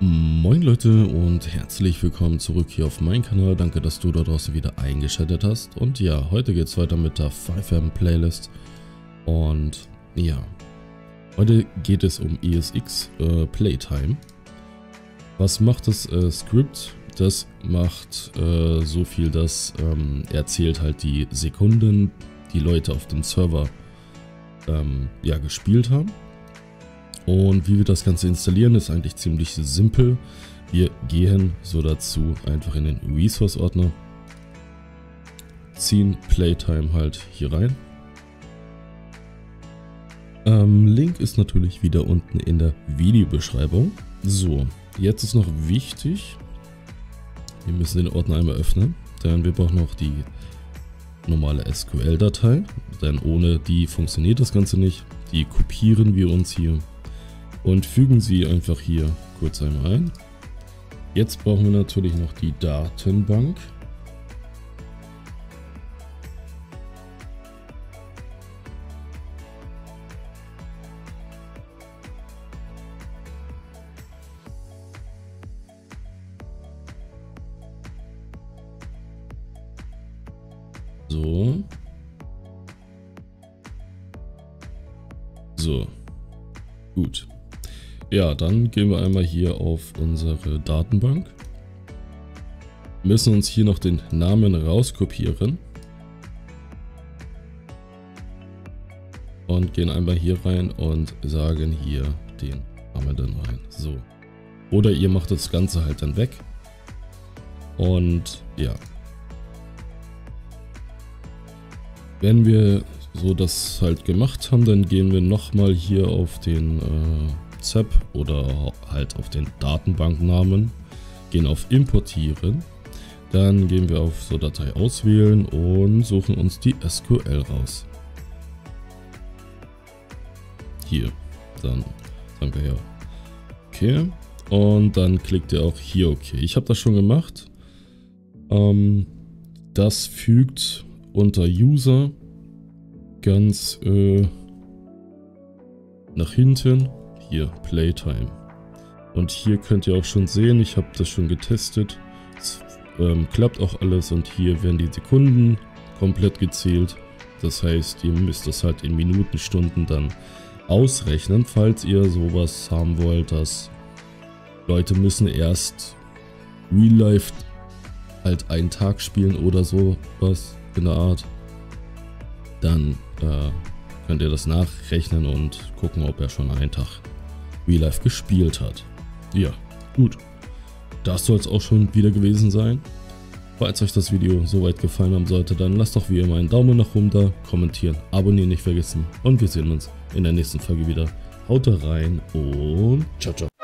Moin Leute und herzlich willkommen zurück hier auf meinem Kanal. Danke, dass du da draußen wieder eingeschaltet hast. Und ja, heute geht es weiter mit der 5M Playlist. Und ja, heute geht es um ESX äh, Playtime. Was macht das äh, Skript? Das macht äh, so viel, dass ähm, er zählt halt die Sekunden, die Leute auf dem Server ähm, ja, gespielt haben und wie wir das Ganze installieren, ist eigentlich ziemlich simpel. Wir gehen so dazu einfach in den Resource-Ordner, ziehen Playtime halt hier rein. Ähm, Link ist natürlich wieder unten in der Videobeschreibung. So, jetzt ist noch wichtig, wir müssen den Ordner einmal öffnen, denn wir brauchen noch die normale SQL-Datei, denn ohne die funktioniert das Ganze nicht. Die kopieren wir uns hier und fügen sie einfach hier kurz einmal ein. Jetzt brauchen wir natürlich noch die Datenbank. So. So. Gut. Ja, dann gehen wir einmal hier auf unsere Datenbank. Müssen uns hier noch den Namen rauskopieren. Und gehen einmal hier rein und sagen hier den Namen dann rein. So. Oder ihr macht das Ganze halt dann weg. Und ja. Wenn wir so das halt gemacht haben, dann gehen wir nochmal hier auf den äh, ZAP oder halt auf den Datenbanknamen, gehen auf Importieren, dann gehen wir auf so Datei auswählen und suchen uns die SQL raus. Hier, dann sagen wir ja okay und dann klickt ihr auch hier okay. Ich habe das schon gemacht. Ähm, das fügt unter User ganz äh, nach hinten hier, Playtime. Und hier könnt ihr auch schon sehen, ich habe das schon getestet. Es ähm, klappt auch alles und hier werden die Sekunden komplett gezählt. Das heißt, ihr müsst das halt in Minuten, Stunden dann ausrechnen, falls ihr sowas haben wollt, dass Leute müssen erst Real Life halt einen Tag spielen oder sowas in der Art. Dann äh, könnt ihr das nachrechnen und gucken, ob er schon einen Tag Real gespielt hat. Ja, gut. Das soll es auch schon wieder gewesen sein. Falls euch das Video soweit gefallen haben sollte, dann lasst doch wie immer einen Daumen nach oben da, kommentieren, abonnieren nicht vergessen und wir sehen uns in der nächsten Folge wieder. Haut rein und ciao, ciao.